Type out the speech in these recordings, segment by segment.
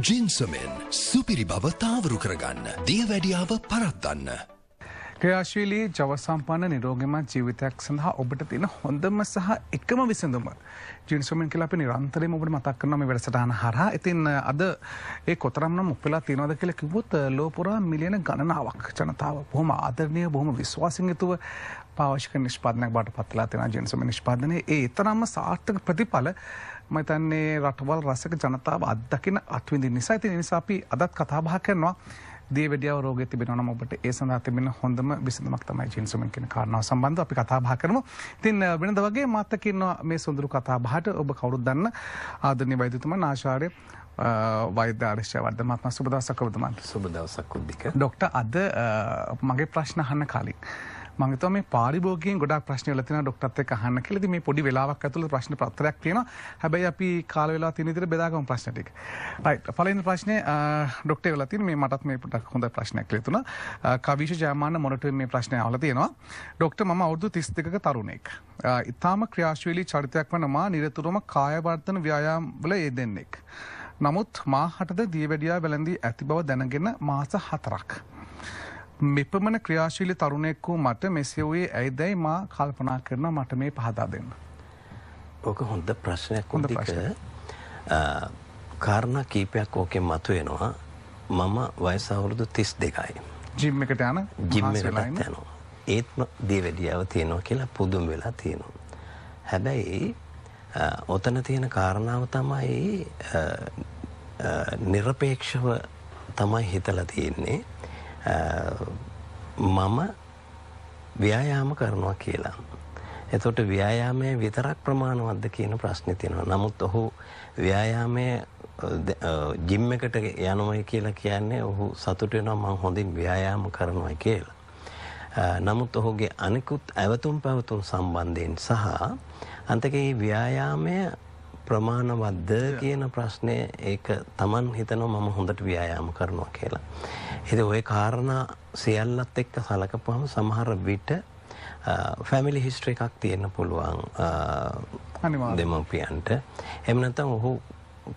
ජින්සමෙන් සුපිරි බව තාවරු කරගන්න. දියවැඩියාව පරත්වන්න. ක්‍රියාශීලී ජවසම්පන්න නිරෝගමත් ජීවිතයක් සඳහා ඔබට තියෙන හොඳම සහ එකම විසඳුම ජිනිසුමෙන් කියලා අපි නිරන්තරයෙන් ඔබට මතක් කරනවා මේ වැඩසටහන හරහා. ඉතින් අද ඒ කොතරම්නම් උපලා තියෙනවද කියලා කිව්වොත් ලෝ පුරා මිලියන ගණනාවක් ජනතාව බොහොම ආදරණීය බොහොම විශ්වාසයෙන් යුතුව පාවශ්‍යක නිෂ්පාදනයක් බවට පත්ලා තියෙන ජිනිසුම නිෂ්පාදනයේ ඒ තරම්ම සාර්ථක ප්‍රතිඵල මම හිතන්නේ රටවල් රසක ජනතාව අත්දකින අත්විඳින නිසා ඒ නිසා අපි අදත් කතා බහ කරනවා දියවැඩියාව රෝගය තිබෙනවා නම් ඔබට ඒ සඳහා තිබෙන හොඳම විසඳුමක් තමයි ජින්සුමන් කියන කාරණාව සම්බන්ධව අපි කතා බහ කරමු. ඉතින් වෙනද වගේ මාත් ඉන්නවා මේ සුන්දර කතා බහට ඔබ කවුරුත් දන්න ආදරණීය වෛද්‍යතුමන් ආචාර්ය වෛද්‍ය ආරශ්‍ය වර්ධමාත්ම සුබ දවසක් ඔබතුමන්ට. සුබ දවසක් උද්දික. ડોක්ටර් අද මගේ ප්‍රශ්න අහන්න කලින් මගතම පාරිභෝගෙන් ගොඩක් ප්‍රශ්න ලතින ඩොක්ටත් එක හන්න කෙලද මේ පොඩි වෙලාවක් ඇතුළ ප්‍රශ්න පත්තරයක් තියෙන හැබැයි අපි කාලවෙලා තිනිදිර බෙදාගම ප්‍රශ්නටික් පලින් ප්‍රශ්නය ඩොක්ටේ ලති මේ මටත් මේ පටක් හොඳ ප්‍රශ්නයක් ලෙතුන කවිශ ජයමාන මොනට මේ ප්‍රශ්නය අල තියෙනවා. ඩොක්ට ම අවුදු තිස්තික තරුණෙක්. ඉතාම ක්‍රියාශවලි චරිතයක් වනවා නිරතුරම කායවර්තන ව්‍යයාම්වල ඒ දෙන්නෙක්. නමුත් මාහටද දියවැඩියා වැලඳී ඇති බව දැනගෙන මාස හතරක්. මෙපමණ ක්‍රියාශීලි තරුණෙක් වූ මට මෙසේ වූයේ ඇයිදැයි මා කල්පනා කරන මට මේ පහදා දෙන්න. ඕක හොඳ ප්‍රශ්නයක් හොඳ කාරණා කීපයක් ඕකෙන් මතුවෙනවා මම වයස අවුරුදු තිස් දෙකයි. ජිම් එකට යන ජිම් එකටත් යනවා. ඒත්ම දේවැඩියාව තියෙනවා කියලා පුදුම වෙලා තියෙනවා. හැබැයි ඔතන තියෙන කාරණාව තමයි නිරපේක්ෂව තමයි හිතලා තියෙන්නේ මම ව්‍යායාම කරනවා කියලා. එතකොට ව්‍යායාමයේ විතරක් ප්‍රමාණවත්ද කියන ප්‍රශ්නේ තියෙනවා. නමුත් ඔහු ව්‍යායාමයේ ජිම් එකට යනවයි කියලා කියන්නේ ඔහු සතුට වෙනවා මම හොඳින් ව්‍යායාම කරනවා කියලා. නමුත් ඔහුගේ අනිකුත් ඇවතුම් පැවතුම් සම්බන්ධයෙන් සහ අන්තකේ ව්‍යායාමය ප්‍රමාණවත්ද කියන ප්‍රශ්නය ඒක තමන් හිතනවා මම හොඳට ව්‍යායාම කරනවා කියලා. ඉතින් ওই කාරණා සියල්ලත් එක්ක සලකපුවම සමහර විට ෆැමිලි හිස්ටරි එකක් තියෙන්න පුළුවන් දෙමව්පියන්ට. එහෙම නැත්නම් ඔහු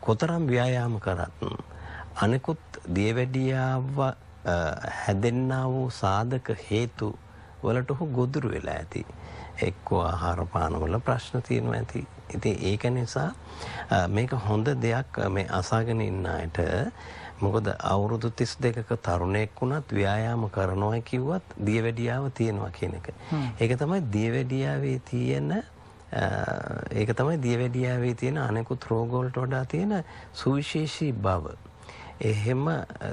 කොතරම් ව්‍යායාම කරත් අනිකුත් දියවැඩියාව හැදෙන්නා වූ සාධක හේතු වලට ඔහු ගොදුරු වෙලා ඇති. එක්කෝ ආහාර පාන වල ප්‍රශ්න තියෙනවා ඇති. ඉතින් ඒක නිසා මේක හොඳ දෙයක් මේ අසාගෙන ඉන්න අයට මොකද අවුරුදු 32ක තරුණයෙක් වුණත් ව්‍යායාම කරනවා කිව්වත් දියවැඩියාව තියෙනවා කියන එක. ඒක තමයි දියවැඩියාවේ තියෙන ඒක තමයි දියවැඩියාවේ තියෙන අනෙකුත් රෝග වලට වඩා තියෙන සුවිශේෂී බව. එහෙම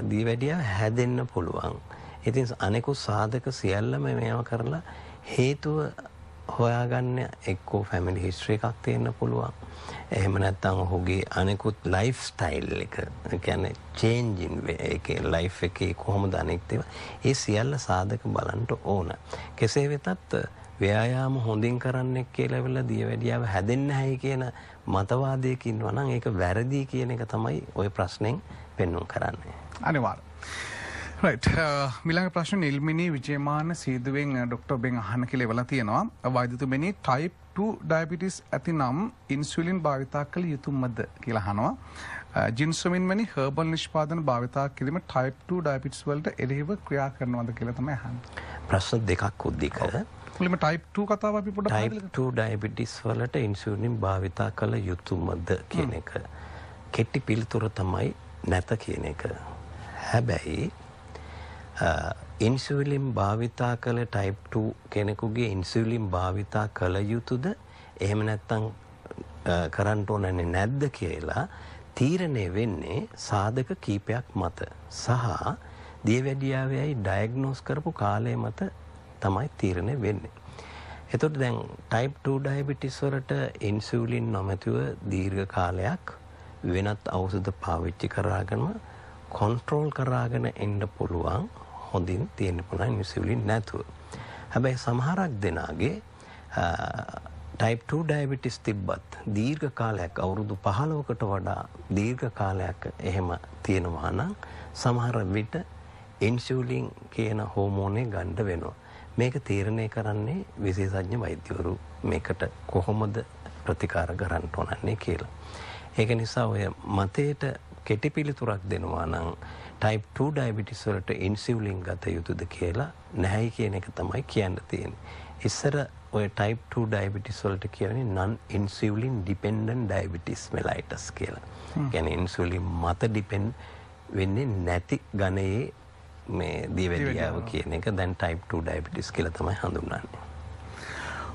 දියවැඩියාව හැදෙන්න පුළුවන්. ඉතින් අනෙකුත් සාධක සියල්ලම මේවා කරලා හේතුව හොයාගන්න එක්කෝ ෆැමිලි හිස්ට්‍රි එකක් තියෙන්න පුළුවන්. එහෙම නැත්නම් ඔහුගේ අනෙකුත් ලයිෆ් ස්ටයිල් එක කියන්නේ චේන්ජින් එකේ ලයිෆ් එකේ කොහොමද අනෙක් ඒවා ඒ සියල්ල සාධක බලන්න ඕන. කෙසේ වෙතත් ව්‍යායාම හොඳින් කරන්නෙක් කියලා වෙලා දියවැඩියාව හැදෙන්නේ නැහැ කියන මතවාදයක ඉන්නවා නම් ඒක වැරදි කියන එක තමයි ওই ප්‍රශ්නෙන් පෙන්වන්න කරන්නේ. අනිවාර්යයෙන්. රයිට් මිළඟ ප්‍රශ්න නිල්මිනී විජයමාන සීදුවෙන් ඩොක්ටර් බෙන් අහන්න කියලා එවලා තියෙනවා. වෛද්‍යතුමනි ටයිප් 2 ඩයබටිස් ඇති නම් ඉන්සුලින් භාවිතා කළ යුතුමද කියලා අහනවා. ජින්සමින් වැනි හර්බල් නිෂ්පාදන භාවිතා කිරීම ටයිප් 2 ඩයබටිස් වලට එරෙහිව ක්‍රියා කරනවද කියලා තමයි අහන්නේ. ප්‍රශ්න දෙකක් උද්දික. මුලින්ම ටයිප් 2 කතාව අපි පොඩ්ඩක් ටයිප් 2 ඩයබටිස් වලට ඉන්සුලින් භාවිතා කළ යුතුමද කියන එක. කෙටි පිළිතුර තමයි නැත කියන එක. හැබැයි ඉන්සුලින් භාවිතා කළ ටයිප් 2 කෙනෙකුගේ ඉන්සුලින් භාවිතා කළ යුතුද? එහෙම නැත්නම් කරන්න ඕනන්නේ නැද්ද කියලා තීරණය වෙන්නේ සාධක කීපයක් මත. සහ දියවැඩියාවේයි ඩයග්නෝස් කරපු කාලය මත තමයි තීරණය වෙන්නේ. එතකොට දැන් ටයිප් 2 ඩයබටිස් වලට ඉන්සුලින් නොමැතිව දීර්ඝ කාලයක් වෙනත් ඖෂධ පාවිච්චි කරාගෙනම කොන්ට්‍රෝල් කරාගෙන එන්න පුළුවන්. හොඳින් තියෙන්න පුළුවන් ඉන්සුලින් නැතුව. හැබැයි සමහරක් දෙනාගේ ටයිප් 2 ඩයබටිස් තිබ්බත් දීර්ඝ කාලයක් අවුරුදු 15කට වඩා දීර්ඝ කාලයක් එහෙම තියෙනවා නම් සමහර විට ඉන්සුලින් කියන හෝමෝනේ ගන්න වෙනවා. මේක තීරණය කරන්නේ විශේෂඥ වෛද්‍යවරු මේකට කොහොමද ප්‍රතිකාර කරන්න ඕනන්නේ කියලා. ඒක නිසා ඔය මතයට කෙටි පිළිතුරක් දෙනවා නම් ටයිප් 2 ඩයබිටිස් වලට ඉන්සියුලින් ගත යුතුද කියලා නැහැයි කියන එක තමයි කියන්න තියෙන්නේ. ඉස්සර ඔය ටයිප් 2 ඩයබිටිස් වලට කියන්නේ non insulin dependent diabetes mellitus කියලා. කියන්නේ ඉන්සුලින් මත ඩිපෙන්ඩ් වෙන්නේ නැති ගණයේ මේ දියවැඩියාව කියන එක දැන් ටයිප් 2 ඩයබිටිස් කියලා තමයි හඳුන්වන්නේ.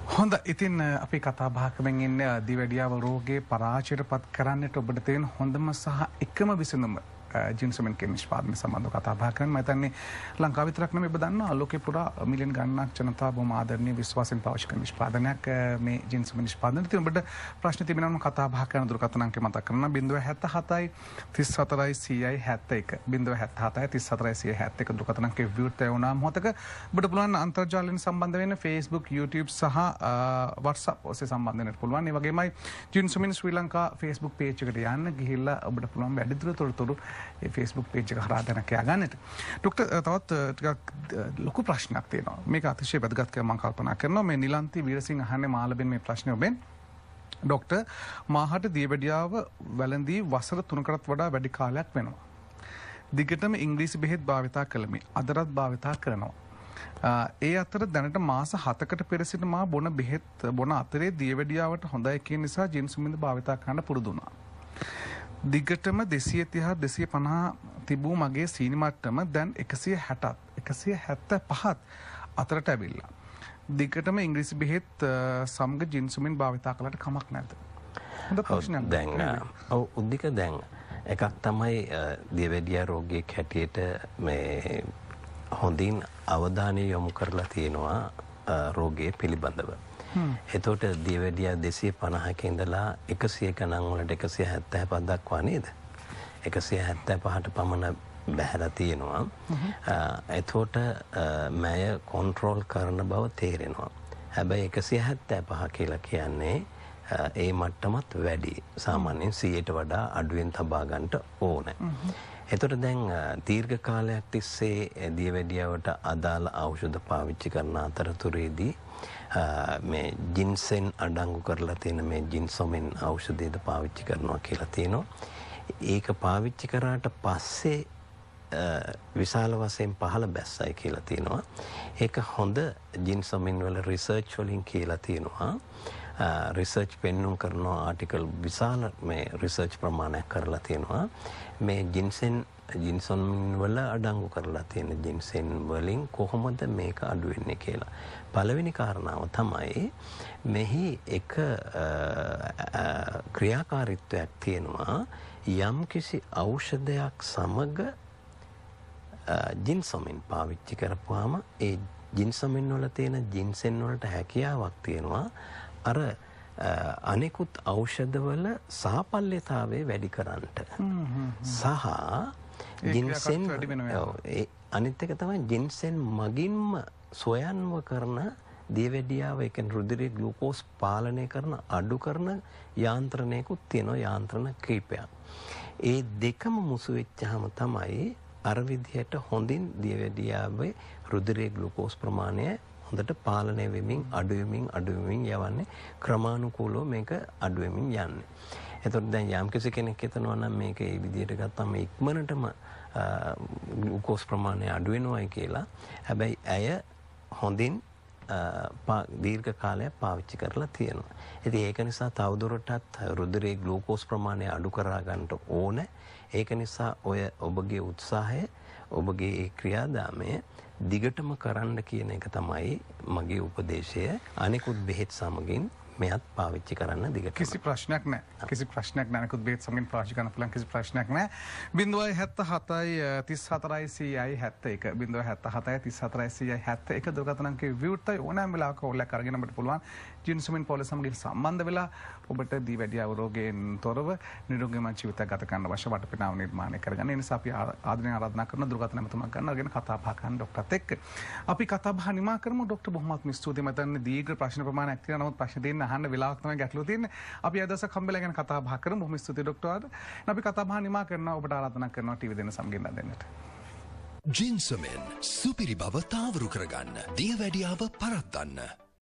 හොඳ. ඉතින් අපි කතා භාකමෙන් ඉන්න දිවැඩියාව රෝගේ පරාචයට පත් කරන්නට ඔබට තියෙන හොඳම සහ එකම විසඳුම. ජින්සුමෙන් කෙ නිෂ්පාදන සම්බන්ධ කතා කරන මතන්නේ ලංකා විතරක් නෙමෙයි ඔබ දන්නවා. ලෝකේ පුරා මිලියන් ගණනක් ජනතාව බොහොම ආදරණීය විශ්වාසයෙන් පාවිච්චි කරන නිෂ්පාදනයක්. මේ ජින්සුමෙන් නිෂ්පාදනය. ඉතින් ඔබට ප්‍රශ්න තිබෙනවා නම් කතා බහ කරන දුරකථන අංකය මතක් කරන්න 077යි 34යි 100යි 71 077යි 34යි 171 දුරකථන අංකය විවෘත වුණා. මොහොතක ඔබට පුළුවන් අන්තර්ජාලයෙන් සම්බන්ධ වෙන්න Facebook YouTube සහ WhatsApp ඔස්සේ සම්බන්ධ වෙන්න පුළුවන්. ඒ වගේමයි ජින්සුමින් ශ්‍රී ලංකා Facebook page එකට යන්න. ගිහිල්ලා ඔබට පුළුවන් වැඩිදුර තොරතුරු ඒ ෆෙස්බුක් පේජ් එක හරහා දැනකයා ගන්නට. ඩොක්ටර් තවත් ටිකක් ලොකු ප්‍රශ්නයක් තියෙනවා. මේක අතිශය වැදගත් කියලා මම කල්පනා කරනවා. මේ නිලන්ති වීරසිංහ අහන්නේ මාළබෙන් මේ ප්‍රශ්නේ ඔබෙන්. ඩොක්ටර් මාහට දියවැඩියාව වැළඳී වසර 3කටත් වඩා වැඩි කාලයක් වෙනවා. දිගටම ඉංග්‍රීසි බෙහෙත් භාවිතා කළමි. අදරත් භාවිතා කරනවා. ඒ අතර දැනට මාස හතකට පෙර සිට මා බොන බෙහෙත් බොන අතරේ දියවැඩියාවට හොඳයි කියන නිසා ජින්සුමින්ද භාවිතා කරන්න පුරුදු වුණා. දිගටම දෙසිය තිහා දෙසිය පණහා තිබූ මගේ සීනිමට්ටම දැන් එකසිය හැටත් එකසිය හැත්ත පහත් අතරට ඇවිල්ලා. දිගටම ඉංග්‍රිසි බෙහෙත් සම්ග ජින්සුමින් භාවිතා කළට කමක් නැත. දැන් ඔව උද්දික දැන් එකක් තමයි දියවැඩිය රෝගයක් හැටියට මේ හොඳින් අවධානය යොමු කරලා තියෙනවා රෝගය පිළිබඳව. එතෝට දියවැඩිය දෙසිය පණහක ඉඳලා එකසිය ගණන්වලට එකසිය හැත්තෑ පත් දක්වා නේද. එකසිය හැත්තෑ පහට පමණ බැහැල තියෙනවා. එතෝට මැය කොන්ට්‍රෝල් කරන බව තේරෙනවා. හැබැයි එකසිය හැත්තෑ පහ කියලා කියන්නේ ඒ මට්ටමත් වැඩි සාමාන්‍යයෙන් සියයට වඩා අඩුවෙන් තබාගන්ට ඕන. එතොට දැන් දීර්ඝ කාලයක් තිස්සේ දියවැඩියාවට අදාළ ඖෂධ පාවිච්චි කරන අතරතුරේදී මේ ජින්සෙන් අඩංගු කරලා තියෙන මේ ජින්සොමෙන් ඖෂධයද පාවිච්චි කරනවා කියලා තියෙනවා. ඒක පාවිච්චි කරාට පස්සේ විශාල වශයෙන් පහළ බැස්සයි කියලා තියෙනවා. ඒක හොඳ ජින්සොමින් වල රිසර්ච් වලින් කියලා තියෙනවා. රිසර්ච් පෙන්නුම් කරනවා ආටිකල් විශාල මේ රිසර්ච් ප්‍රමාණයක් කරලා තියෙනවා. මේ ජින්සෙන් ජින්සොන් වල අඩංගු කරලා තියෙන ජින්සෙන් වලින් කොහොමද මේක අඩු වෙන්නේ කියලා. පළවෙනි කාරණාව තමයි මෙහි එක ක්‍රියාකාරීත්වයක් තියෙනවා යම් කිසි ඖෂධයක් සමග ජින්සොමින් පාවිච්චි කරපුවාම ඒ ජින්සොමින් වල තියෙන ජින්සෙන් වලට හැකියාවක් තියෙනවා අර අනෙකුත් ඖෂධවල සාපල්්‍යතාවේ වැඩි කරන්නට සහ ජින්සෙන් අනිත් එක තමයි ජින්සෙන් මගින්ම සොයන්ව කරන දියවැඩියාව එකෙන් රුධිරයේ ග්ලූකෝස් පාලනය කරන අඩු කරන යාන්ත්‍රණයකුත් තියෙනවා යාන්ත්‍රණ කීපයක්. ඒ දෙකම මුසු වෙච්චාම තමයි අර විදිහට හොඳින් දියවැඩියාවේ රුධිරයේ ග්ලූකෝස් ප්‍රමාණය හොඳට පාලනය වෙමින් අඩු වෙමින් අඩු වෙමින් යවන්නේ ක්‍රමානුකූලව මේක අඩු වෙමින් යන්නේ. එතකොට දැන් යම්කිසි කෙනෙක් හිතනවා නම් මේක ඒ විදිහට ගත්තාම ඉක්මනටම ග්ලූකෝස් ප්‍රමාණය අඩු වෙනවයි කියලා. හැබැයි ඇය හොඳින් දීර්ඝ කාලයක් පාවිච්චි කරලා තියෙනවා. ඉතින් ඒක නිසා තවදුරටත් රුධිරයේ ග්ලූකෝස් ප්‍රමාණය අඩු කරා ගන්නට ඕන. ඒක නිසා ඔය ඔබගේ උත්සාහය ඔබගේ ඒ ක්‍රියාදාමය දිගටම කරන්න කියන එක තමයි මගේ උපදේශය. අනිකුත් බෙහෙත් සමගින් මෙයත් පාවිච්චි කරන්න දිගට කිසි ප්‍රශ්නයක් නෑ. කිසි ප්‍රශ්නයක් නෑකුත් බේත් සමින් පාචි කන පුලන් කිසි ප්‍රශ්නයක් නෑ. බිඳුවයි හැත්ත හතයි තිස් හතරයිසියයි හැත්ත එක බිඳුව හැත්ත හතයි තිස් හතරයිසියයි හැත්ත එක දුරගතනන්ගේ විවෘත්තයි ඕනෑම වෙලාක ඔල්ල කරගෙනට පුළුවන්. ජින්සුමින් පොලිසමගින් සම්බන්ධ වෙලා ඔබට දී වැඩිය අවරෝගයෙන් තොරව නිරුගම ජීවිත ගතකන්න වශ වට පිනාව නිර්මාණය කරගන්න. නිසා අපි ආදරයෙන් ආරාධනා කරන දුරගත නැමතුමක් ගන්න. අරගෙන කතා බහ කරන්න ඩොක්ටර්ත් එක්ක. අපි කතා බහ නිමා කරමු. ඩොක්ටර් බොහොමත්ම ස්තුතියි මම දීර්ඝ ප්‍රශ්න ප්‍රමාණයක් තියෙනවා. නමුත් ප්‍රශ්න දෙන්න අහන්න වෙලාවක් තමයි ගැටලුව තියෙන්නේ. අපි අද දවසක් හම්බෙලා ගැන කතා බහ කරමු. බොහොම ස්තුතියි ඩොක්ටර් අපි කතා බහ නිමා කරනවා. ඔබට ආරාධනා කරනවා ටීවී දෙන්න සමගින්න දෙන්නට ජින්සමෙන් සුපිරි බව තාවරු කරගන්න. දියවැඩියාව පරත්වන්න